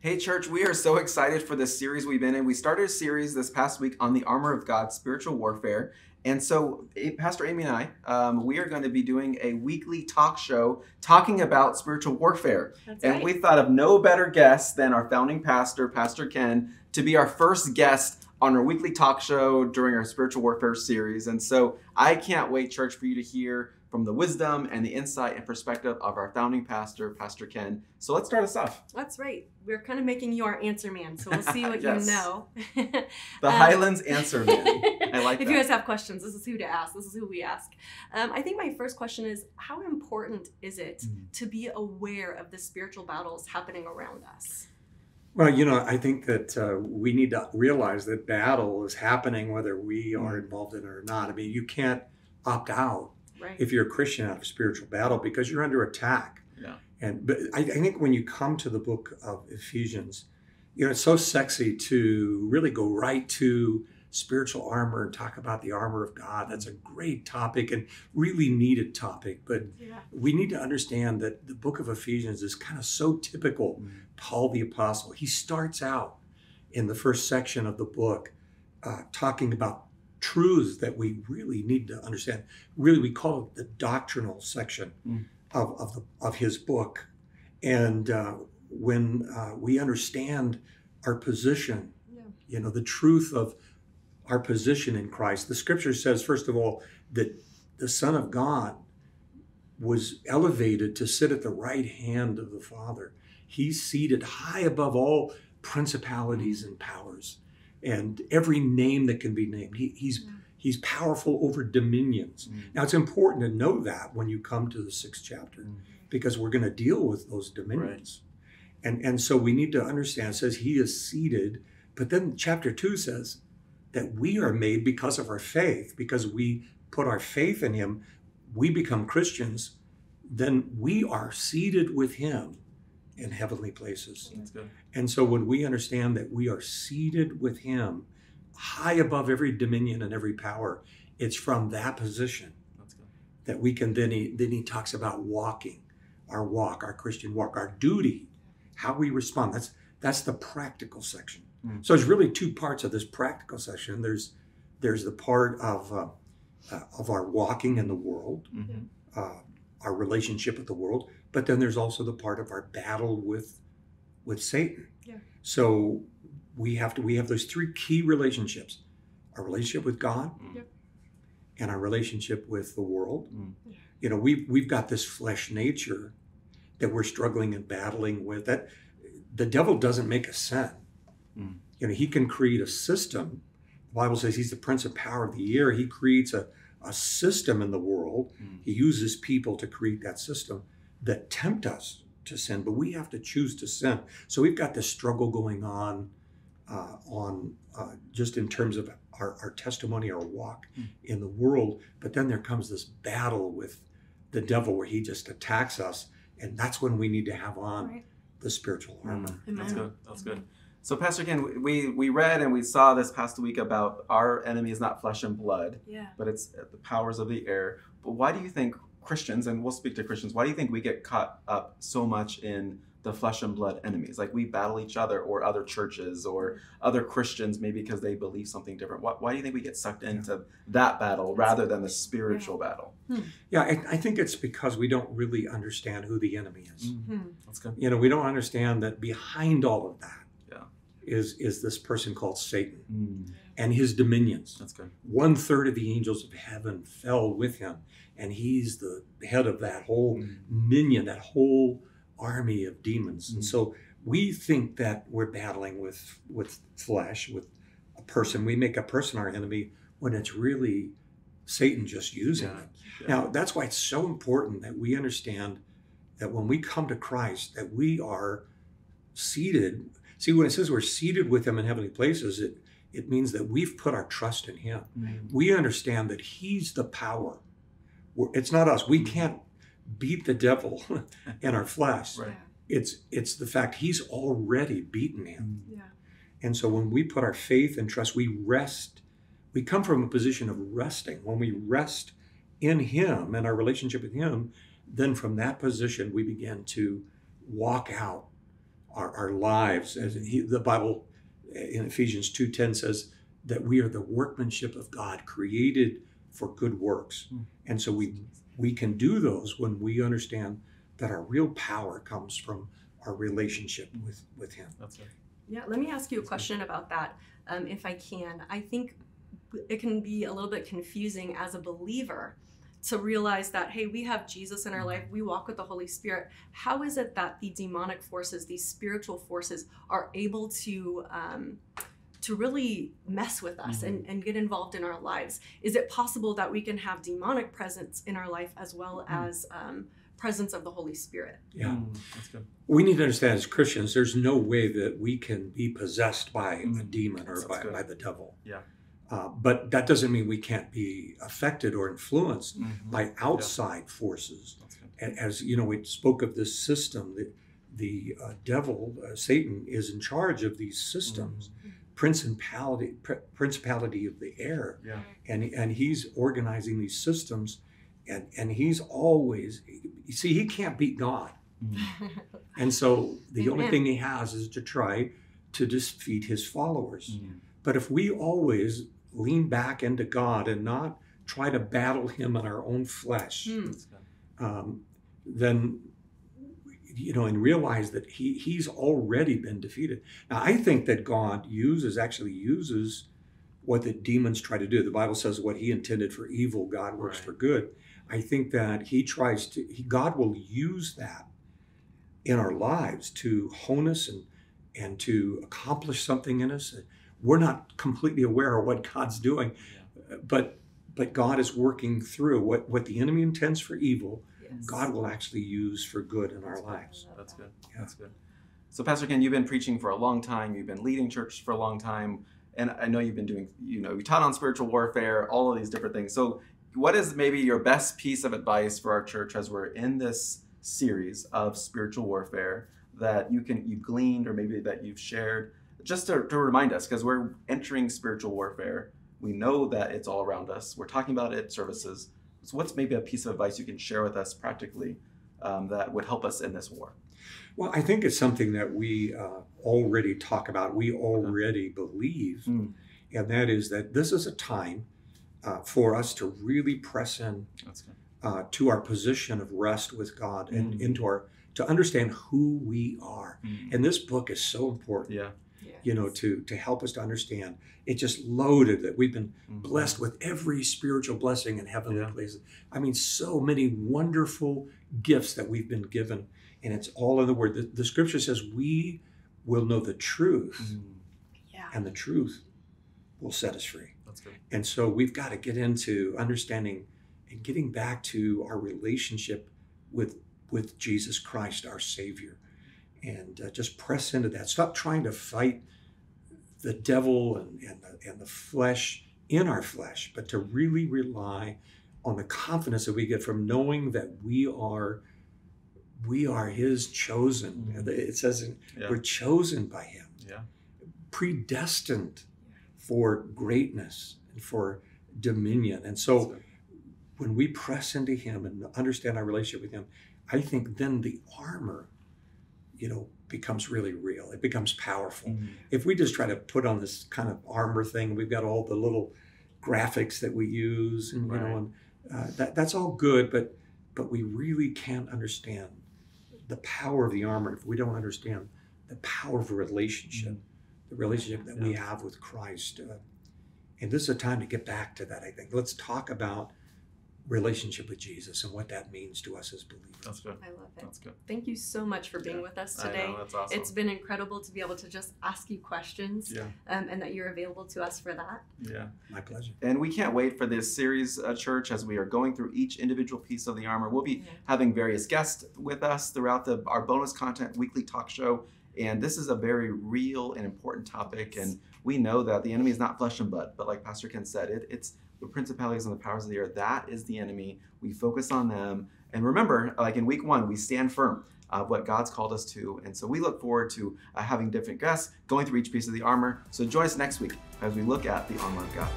Hey, church, we are so excited for this series we've been in. We started a series this past week on the armor of God, spiritual warfare. And so, eh, Pastor Amy and I, um, we are going to be doing a weekly talk show talking about spiritual warfare. That's and right. we thought of no better guest than our founding pastor, Pastor Ken, to be our first guest on our weekly talk show during our spiritual warfare series. And so, I can't wait, church, for you to hear from the wisdom and the insight and perspective of our founding pastor, Pastor Ken. So, let's start us off. That's right. We're kind of making you our answer man, so we'll see what Yes. you know. The Um, Highlands Answer Man. I like that. if that. you guys have questions, this is who to ask. This is who we ask. Um, I think my first question is how important is it Mm. to be aware of the spiritual battles happening around us? Well, you know, I think that uh, we need to realize that battle is happening whether we are Mm. involved in it or not. I mean, you can't opt out Right. if you're a Christian out of spiritual battle because you're under attack. Yeah. And but I, I think when you come to the book of Ephesians, you know, it's so sexy to really go right to spiritual armor and talk about the armor of God. That's a great topic and really needed topic. But yeah. we need to understand that the book of Ephesians is kind of so typical Mm. Paul the Apostle. He starts out in the first section of the book uh, talking about truths that we really need to understand. Really, we call it the doctrinal section Mm. of, of, the, of his book. And uh, when uh, we understand our position, Yeah. you know, the truth of our position in Christ, the scripture says, first of all, that the Son of God was elevated to sit at the right hand of the Father. He's seated high above all principalities and powers and every name that can be named. He, he's Yeah. he's powerful over dominions. Mm. Now it's important to know that when you come to the sixth chapter, Mm. because we're going to deal with those dominions. And and so we need to understand. It says he is seated, but then chapter two says that we are made because of our faith, because we put our faith in him, we become Christians, then we are seated with him in heavenly places. That's good. And so when we understand that we are seated with him high above every dominion and every power, it's from that position that we can then he then he talks about walking, our walk, our Christian walk, our duty, how we respond. That's that's the practical section. Mm. So there's really two parts of this practical section. There's there's the part of uh, uh, of our walking in the world, Mhm. uh, our relationship with the world, but then there's also the part of our battle with with Satan. Yeah. So we have to we have those three key relationships: our relationship with God, Mm. And our relationship with the world. Mm. You know, we've we've got this flesh nature that we're struggling and battling with. That the devil doesn't make a sin. Mm. You know, he can create a system. The Bible says he's the prince of power of the air. He creates a, a system in the world. Mm. He uses people to create that system that tempt us to sin, but we have to choose to sin. So we've got this struggle going on uh, on uh, just in terms of our, our testimony, our walk Mm. in the world. But then there comes this battle with the devil where he just attacks us. And that's when we need to have on Right. the spiritual armor. Mm. That's good. That's good. So, Pastor Ken, we we read and we saw this past week about our enemy is not flesh and blood, Yeah. but it's the powers of the air. But why do you think Christians, and we'll speak to Christians, why do you think we get caught up so much in the flesh and blood enemies? Like we battle each other or other churches or other Christians, maybe because they believe something different. Why, why do you think we get sucked into that battle rather than the spiritual battle? Yeah, I, I think it's because we don't really understand who the enemy is. Hmm. That's good. You know, we don't understand that behind all of that Yeah. Is is this person called Satan Mm. and his dominions. That's good. One third of the angels of heaven fell with him, and he's the head of that whole Mm. minion, that whole army of demons. Mm. And so we think that we're battling with with flesh, with a person. We make a person our enemy when it's really Satan just using Yeah. it. Yeah. Now that's why it's so important that we understand that when we come to Christ, that we are seated. See, when it says we're seated with him in heavenly places, it it means that we've put our trust in him Mm. we understand that he's the power. We're- It's not us. We can't beat the devil in our flesh. Right. It's it's the fact he's already beaten him. Mm. Yeah. And so when we put our faith and trust, we rest. We come from a position of resting. When we rest in him and our relationship with him, then from that position we begin to walk out our, our lives. As he, the Bible in Ephesians 2:10 says that we are the workmanship of God, created for good works. Hmm. And so we we can do those when we understand that our real power comes from our relationship with with Him. That's right. Yeah, let me ask you a question about that, um, if I can. I think it can be a little bit confusing as a believer to realize that, hey, we have Jesus in our life, we walk with the Holy Spirit. How is it that the demonic forces, these spiritual forces, are able to? Um, to really mess with us and, and get involved in our lives. Is it possible that we can have demonic presence in our life as well as um, presence of the Holy Spirit? Yeah. Mm, that's good. We need to understand as Christians, there's no way that we can be possessed by a Mm. demon or by, by the devil. Yeah. Uh, but that doesn't mean we can't be affected or influenced Mhm. by outside forces. And as you know, we spoke of this system that the uh, devil, uh, Satan, is in charge of these systems, principality, pr- principality of the air, Yeah. and and he's organizing these systems, and and he's always, you see, he can't beat God, Mm. and so the only thing he has is to try to defeat his followers. Mm. But if we always lean back into God and not try to battle him in our own flesh. That's good. um, then you know and realize that he he's already been defeated now i think that god uses actually uses what the demons try to do the bible says what he intended for evil god works Right. for good i think that he tries to he, god will use that in our lives to hone us and and to accomplish something in us we're not completely aware of what god's doing but but god is working through what what the enemy intends for evil Yes. God will actually use for good in our good. lives. That's good. Yeah. That's good. So, Pastor Ken, you've been preaching for a long time. You've been leading church for a long time, and I know you've been doing. You know, you taught on spiritual warfare, all of these different things. So, what is maybe your best piece of advice for our church as we're in this series of spiritual warfare that you can you've gleaned or maybe that you've shared, just to, to remind us because we're entering spiritual warfare. We know that it's all around us. We're talking about it services. So, what's maybe a piece of advice you can share with us practically um, that would help us in this war? Well, I think it's something that we uh, already talk about, we already believe, Mm. and that is that this is a time uh, for us to really press in uh, to our position of rest with God and Mm. into our to understand who we are. And this book is so important, Yeah. You know, to to help us to understand. It's just loaded that we've been Mhm. blessed with every spiritual blessing in heavenly Yeah. places. I mean, so many wonderful gifts that we've been given, and it's all in the Word. The, the Scripture says we will know the truth, Mm, Yeah. and the truth will set us free. That's good. And so we've got to get into understanding and getting back to our relationship with with Jesus Christ, our Savior, and uh, just press into that. Stop trying to fight the devil and, and, the, and the flesh in our flesh, but to really rely on the confidence that we get from knowing that we are we are His chosen. Mhm. It says Yeah. we're chosen by Him Yeah. predestined for greatness and for dominion. And so That's when we press into him and understand our relationship with him, I think then the armor, you know, becomes really real. It becomes powerful. Mm, If we just try to put on this kind of armor thing, we've got all the little graphics that we use and you know and uh, that that's all good, but but we really can't understand the power of the armor if we don't understand the power of a relationship Mm. the relationship that we have with Christ. Uh, and this is a time to get back to that, I think. Let's talk about relationship with Jesus and what that means to us as believers. That's good. I love it. That's good. Thank you so much for being Yeah. with us today. I today. know, that's awesome. It's been incredible to be able to just ask you questions yeah. um, and that you're available to us for that. Yeah. My pleasure. And we can't wait for this series, uh, church, as we are going through each individual piece of the armor. We'll be Yeah. having various guests with us throughout the our bonus content weekly talk show. And this is a very real and important topic. And we know that the enemy is not flesh and blood, but like Pastor Ken said, it, it's the principalities and the powers of the air. That is the enemy. We focus on them. And remember, like in week one, we stand firm of what God's called us to. And so we look forward to uh, having different guests going through each piece of the armor. So join us next week as we look at the armor of God.